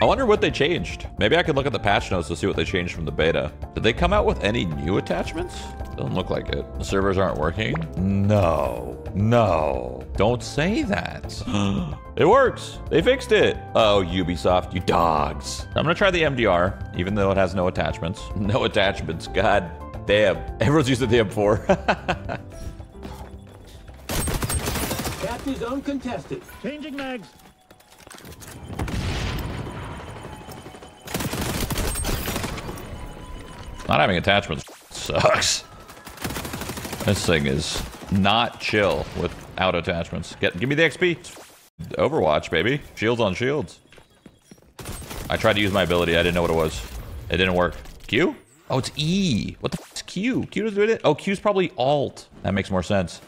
I wonder what they changed. Maybe I could look at the patch notes to see what they changed from the beta. Did they come out with any new attachments? Doesn't look like it. The servers aren't working? No. No. Don't say that. it works. They fixed it. Oh, Ubisoft, you dogs. I'm gonna try the MDR, even though it has no attachments. No attachments. God damn. Everyone's used the DM4. Capture zone contested. Changing mags. Not having attachments sucks. This thing is not chill without attachments. Get, give me the XP. Overwatch, baby. Shields on shields. I tried to use my ability. I didn't know what it was. It didn't work. Q? Oh, it's E. What the f is Q? Q doesn't do it? Oh, Q's probably Alt. That makes more sense.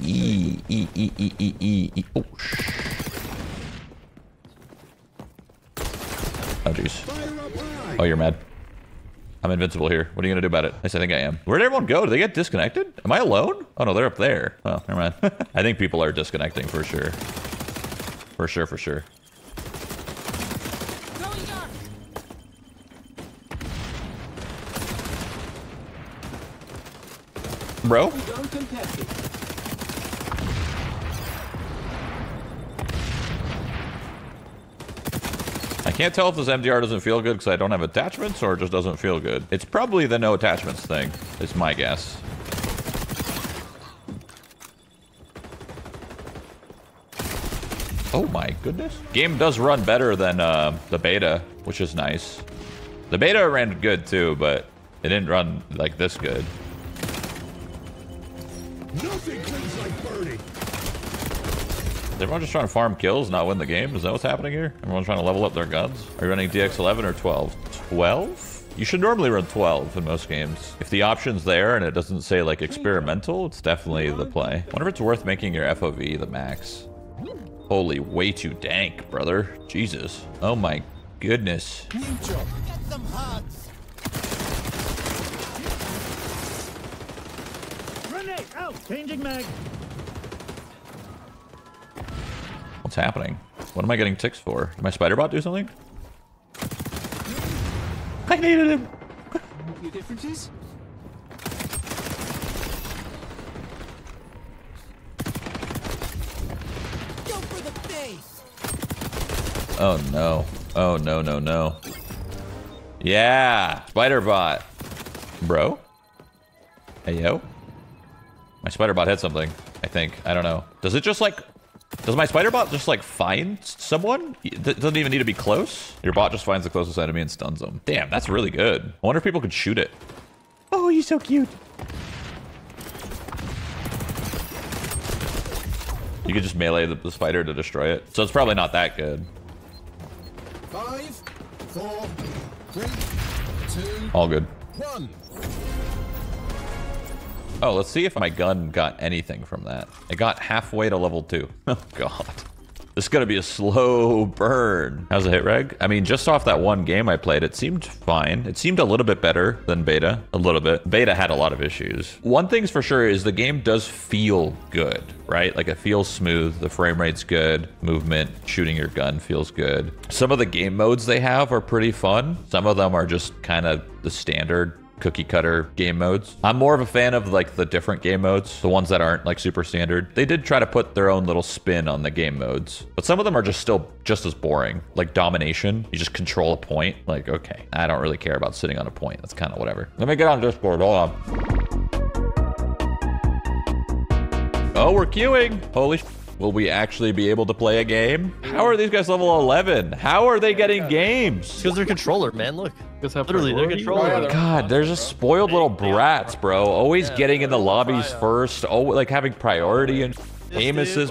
E, E, E, E, E, E, E. Oh. Jeez. Oh, you're mad. I'm invincible here. What are you gonna do about it? Least I think I am. Where'd everyone go? Did they get disconnected? Am I alone? Oh no, they're up there. Oh, never mind. I think people are disconnecting for sure. For sure, for sure. Bro? Can't tell if this MDR doesn't feel good because I don't have attachments or it just doesn't feel good. It's probably the no attachments thing. It's my guess. Oh my goodness. Game does run better than uh, the beta, which is nice. The beta ran good too, but it didn't run like this good. Nothing like burning. Everyone just trying to farm kills, not win the game? Is that what's happening here? Everyone's trying to level up their guns? Are you running DX11 or 12? 12? You should normally run 12 in most games. If the option's there and it doesn't say like experimental, it's definitely the play. wonder if it's worth making your FOV the max. Holy, way too dank, brother. Jesus. Oh my goodness. Grenade out. Changing mag. What's happening? What am I getting ticks for? Did my spider bot do something? I needed him. Few differences? Go for the face! Oh no. Oh no, no, no. Yeah. Spider bot. Bro? Hey yo. My spider bot hit something. I think. I don't know. Does it just like does my spider bot just like find someone? It doesn't even need to be close. Your bot just finds the closest enemy and stuns them. Damn, that's really good. I wonder if people could shoot it. Oh, he's so cute. You could just melee the, the spider to destroy it. So it's probably not that good. Five, four, three, two, All good. one. Oh, let's see if my gun got anything from that. It got halfway to level two. Oh, God. This is going to be a slow burn. How's the hit reg? I mean, just off that one game I played, it seemed fine. It seemed a little bit better than beta. A little bit. Beta had a lot of issues. One thing's for sure is the game does feel good, right? Like it feels smooth. The frame rate's good. Movement, shooting your gun feels good. Some of the game modes they have are pretty fun. Some of them are just kind of the standard cookie cutter game modes. I'm more of a fan of like the different game modes, the ones that aren't like super standard. They did try to put their own little spin on the game modes, but some of them are just still just as boring. Like domination, you just control a point. Like, okay, I don't really care about sitting on a point. That's kind of whatever. Let me get on Discord. Hold on. Oh, we're queuing. Holy Will we actually be able to play a game? How are these guys level 11? How are they getting games? Because they're controller, man. Look. Guys have Literally, they're priority? controller. God, they're just spoiled little brats, bro. Always getting in the lobbies first. Oh, like having priority and Amos is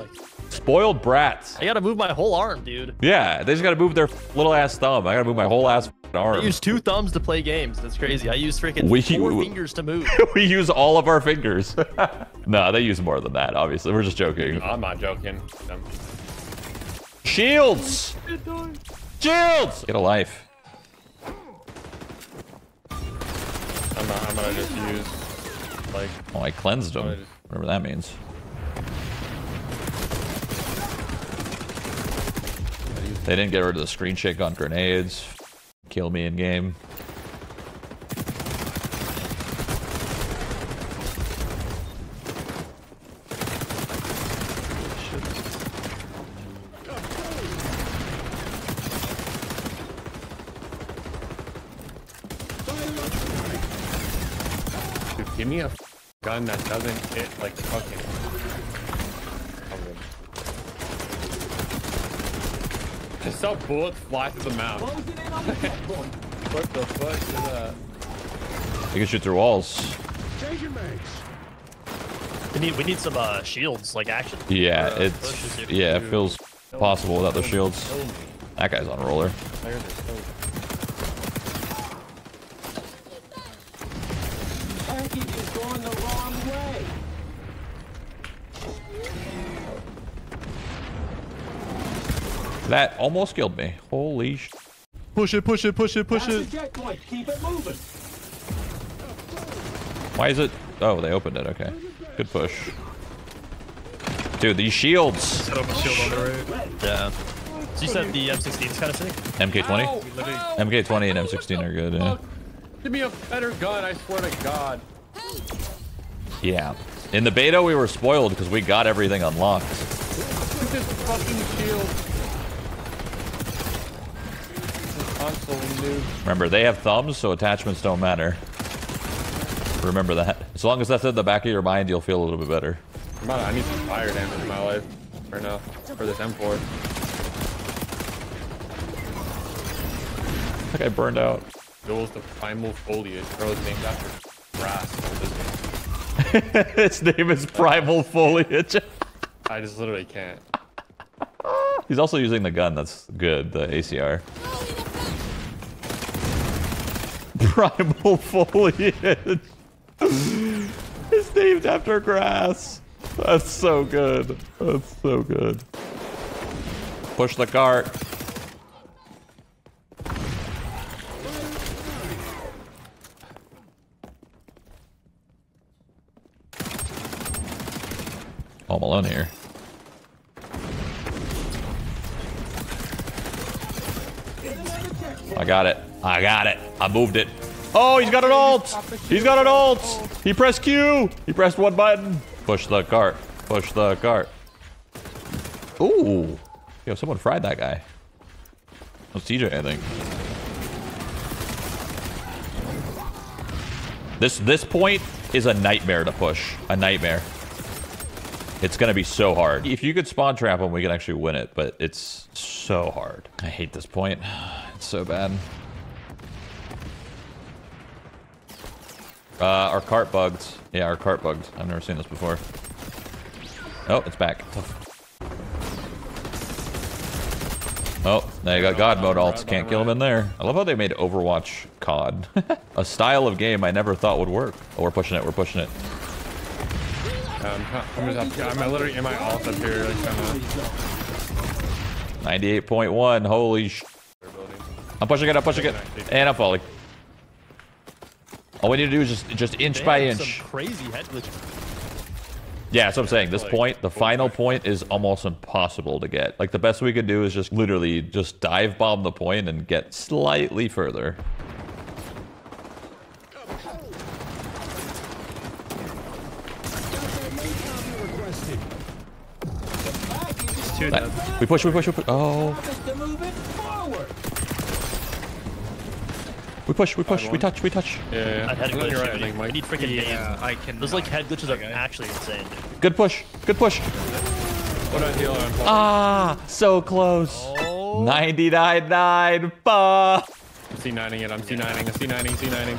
spoiled brats. I gotta move my whole arm, dude. Yeah, they just gotta move their little ass thumb. I gotta move my whole ass I arm. use two thumbs to play games. That's crazy. I use freaking We- four we- fingers to move. we use all of our fingers. no, they use more than that. Obviously, we're just joking. I'm not joking. Um, Shields. Shields. Get a life. I'm gonna just use like. Oh, I cleansed Oh, them. Whatever that means. They didn't get rid of the screen shake on grenades. Kill me in game. Dude, give me a gun that doesn't hit like fucking. Just saw bullets fly through the mouth. Closing in on the checkpoint. What the fuck is that? You can shoot through walls. We need we need some uh, shields, like action. Yeah, Uh, it's yeah, it feels possible without the shields. That guy's on a roller. Players are so Package is going the wrong way. That almost killed me. Holy sh! Push it, push it, push it, push That's it. the. Keep it moving. Why is it? Oh, they opened it. Okay, good push. Dude, these shields. Set up a shield on the right. Yeah. So you said the M16 is kind of sick. MK20. Ow, ow, MK20 and M16 are good. Yeah. Give me a better gun, I swear to God. Yeah. In the beta, we were spoiled because we got everything unlocked. This fucking shield. This console noob. Remember, they have thumbs, so attachments don't matter. Remember that. As long as that's in the back of your mind, you'll feel a little bit better. I need some fire damage in my life right now for this M4. That I burned out. Duels the primal foliage. Bro, named after grass. His name is Primal Foliage. I just literally can't. He's also using the gun. That's good. The ACR. Primal Foliage. it's named after grass. That's so good. That's so good. Push the cart. I'm alone here. I got it. I got it. I moved it. Oh, he's got an ult. He's got an ult. He pressed Q. He pressed one button. Push the cart. Push the cart. Ooh. Yo, someone fried that guy. That TJ, I think. This this point is a nightmare to push. A nightmare. It's gonna be so hard. If you could spawn trap him, we can actually win it, but it's so hard. I hate this point. It's so bad. Uh, our cart bugged. Yeah, our cart bugged. I've never seen this before. Oh, it's back. Oh, now you got God mode alts. Can't kill him in there. I love how they made Overwatch COD. A style of game I never thought would work. Oh, we're pushing it. We're pushing it. Um, I'm just up here. I'm literally in my alt up here. Like, kinda 98.1. Holy sh... I'm pushing it. I'm pushing it. And I'm falling. All we need to do is just just inch They by inch. Some crazy head. Yeah, that's what I'm saying. This point, the final point, is almost impossible to get. Like, the best we could do is just literally just dive bomb the point and get slightly further. Two That- dead. we push, we push, we push. Oh, promised to move it forward. we push, we push, we touch, we touch. Yeah, yeah. That head You're glitch. right, I we, think, need, we Mike. need freaking Yeah, games. I can. Those like head glitches are actually insane. Good push, good push. What I heal on? Ah, so close. Oh. 99.9. Fuck. I'm C9ing it. I'm C9ing. I'm C9ing. C9ing.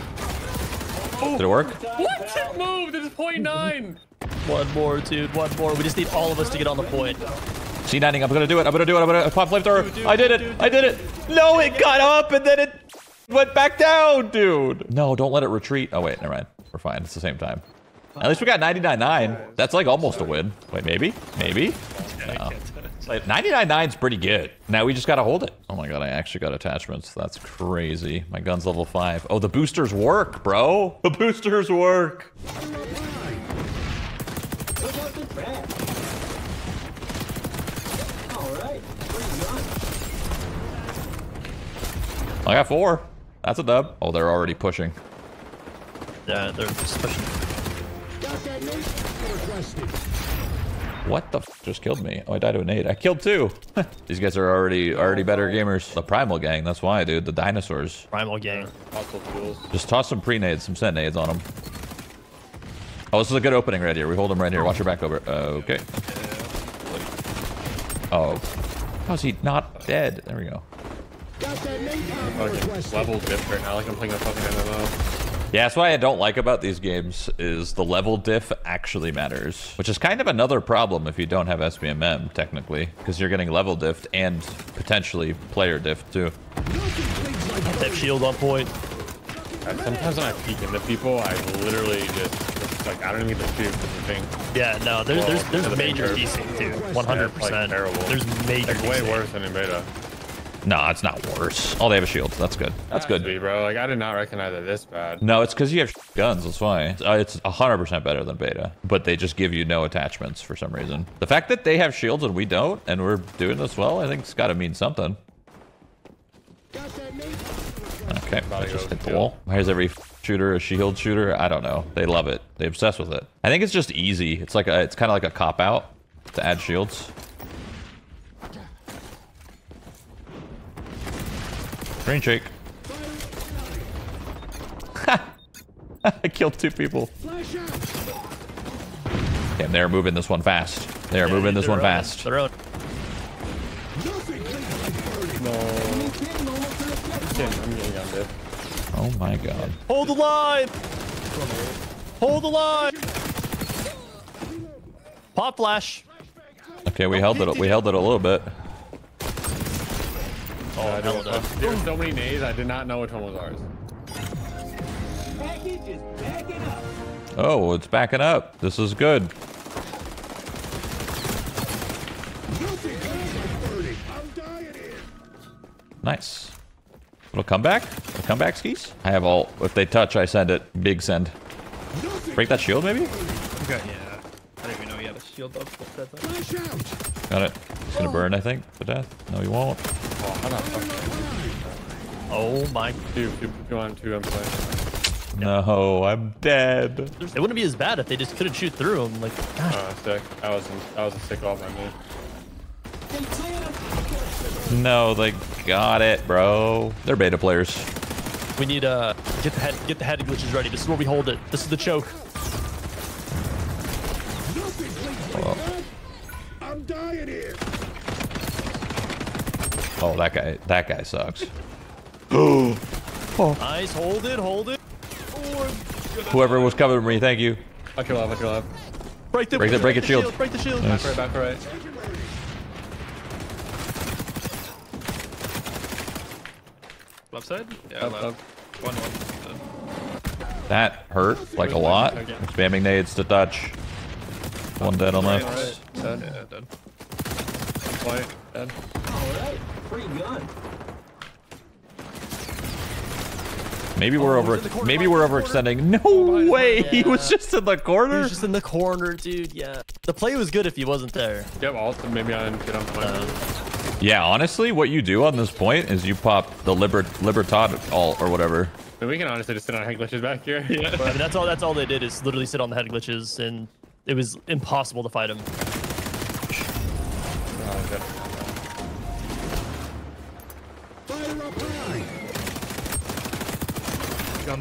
Did it work? What? It moved. It's point nine. One more, dude. One more. We just need all of us to get on the point. C9ing, I'm gonna do it, I'm gonna do it, I'm gonna pop flamethrower. I did it, I did it. No, it got up and then it went back down, dude. No, don't let it retreat. Oh, wait, never mind. We're fine, it's the same time. At least we got 99.9. That's like almost a win. Wait, maybe? Maybe? No. Like 99.9 is pretty good. Now we just gotta hold it. Oh my god, I actually got attachments. That's crazy. My gun's level 5. Oh, the boosters work, bro. The boosters work. It wasn't bad. All right. Pretty gun. I got four. That's a dub. Oh, they're already pushing. Yeah, they're just pushing. Got that nade requested. What the f just killed me? Oh, I died to a nade. I killed two. These guys are already already better gamers. The primal gang. That's why, dude. The dinosaurs. Primal gang. Just toss some pre-nades, some sent nades on them. Oh, this is a good opening right here. We hold them right here. Watch your back over. Uh, okay. Oh. How's he not dead? There we go. Got Fucking level diff right now, like I'm playing a fucking MMO. Yeah, that's why I don't like about these games is the level diff actually matters, which is kind of another problem if you don't have SBMM technically, because you're getting level diffed and potentially player diff too. They have shield on point. Uh, Sometimes when I peek into people, I literally just, just like I don't even get to shoot with the thing. Yeah, no, there's there's Well, there's the major curve. desync too. 100. Like, percent terrible. There's major Like way desync. worse than in beta. No, it's not worse. Oh, they have a shield. That's good. That's good. be, bro. Like I did not recognize it this bad. No, it's because you have guns. That's why. Uh, It's 100% better than beta, but they just give you no attachments for some reason. The fact that they have shields and we don't, and we're doing this well, I think it's got to mean something. Got that nade Okay, I just hit the wall. Why is every shooter a shield shooter? I don't know. They love it. They obsess with it. I think it's just easy. It's like a, it's kind of like a cop out to add shields. Green shake. I killed two people. Damn, they're moving this one fast. They are Yeah, moving this one own- fast. They're own. Nothing cleans like burning. No. You kidding? Almost like that. Getting, I'm getting on this. Oh my god. Hold the line. Hold the line. Pop flash. Okay, we held it. We held it a little bit. Oh, I hell don't, no. there were so many nades, I did not know which one was ours. Package is backing up. Oh, it's backing up. This is good. Nice. It'll burning. I'm dying here. Nice. Little comeback. Little comeback skis. I have all. If they touch, I send it. Big send. Break that shield, maybe. Okay, yeah. I didn't even know you had a shield up. What's that thing? flash out. Got it. It's gonna burn, I think, to death. No, he won't. Oh, how the fuck? Oh my. Two, two, two on two, I'm playing. No, I'm dead. It wouldn't be as bad if they just couldn't shoot through them. Like, gosh. Oh, sick. That was, that was a sick off my me. They cleared them. No, they got it, bro. They're beta players. We need uh get the head get the head glitches ready. This is where we hold it. This is the choke. Nothing cleans like that. I'm dying here. Oh, that guy. That guy sucks. Oh. Nice, hold it, hold it. Whoever was covering me, thank you. Watch your left, watch your left. Break the Break the- break it shield. Break the shield. Nice. Right, back, right. Left side? Yeah, Up, left. up. One, one. That hurt like a lot. Okay. Spamming nades to touch. One dead on left. right. Dead. Yeah, done. Point. Dead. All right. Free gun. Maybe we're Oh, over. he's in the corner, Maybe we're the corner. overextending. No way. He was just in the corner. He corner. was just in the corner, dude. Yeah. The play was good if he wasn't there. Yep, also maybe I didn't get on point. Uh, Yeah, honestly, what you do on this point is you pop the liber libertad alt or whatever. I mean, we can honestly just sit on head glitches back here. I mean, that's all. That's all they did is literally sit on the head glitches, and it was impossible to fight him.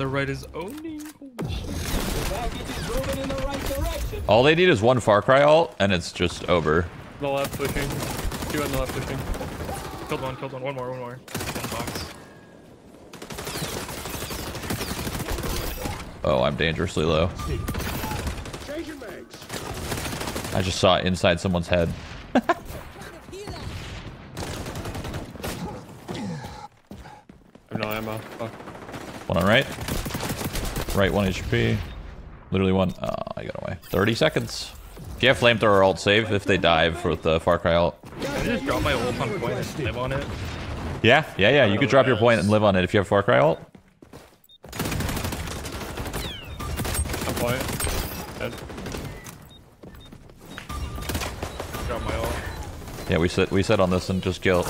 The right is owning. The package is moving in the right direction. All they need is one Far Cry alt, and it's just over. The left pushing. Two on the left pushing. Killed one, killed one. One more, one more. Box. Oh, I'm dangerously low. I just saw it inside someone's head. I have no ammo. Fuck. One on right. Right, one HP. Literally one. Oh, I got away. 30 seconds. If you have flamethrower alt save if they dive with the Far Cry alt. Can I just drop my ult on point and live on it? Yeah, yeah, yeah. You could drop your point and live on it if you have Far Cry alt. On point. Dead. drop my ult. Yeah, we sit we sit on this and just kill.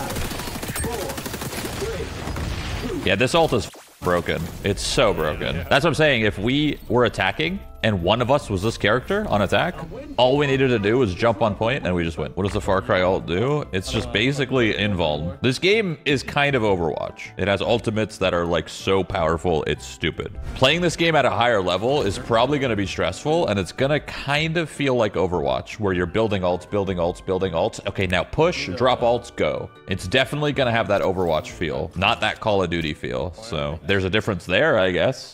Yeah, this ult is broken. It's so broken. That's what I'm saying. If we were attacking and one of us was this character on attack, all we needed to do was jump on point and we just win. What does the Far Cry ult do? It's just basically invuln. This game is kind of Overwatch. It has ultimates that are like so powerful, it's stupid. Playing this game at a higher level is probably going to be stressful and it's going to kind of feel like Overwatch where you're building ults, building ults, building ults. Okay, now push, drop ults, go. It's definitely going to have that Overwatch feel, not that Call of Duty feel. So there's a difference there, I guess.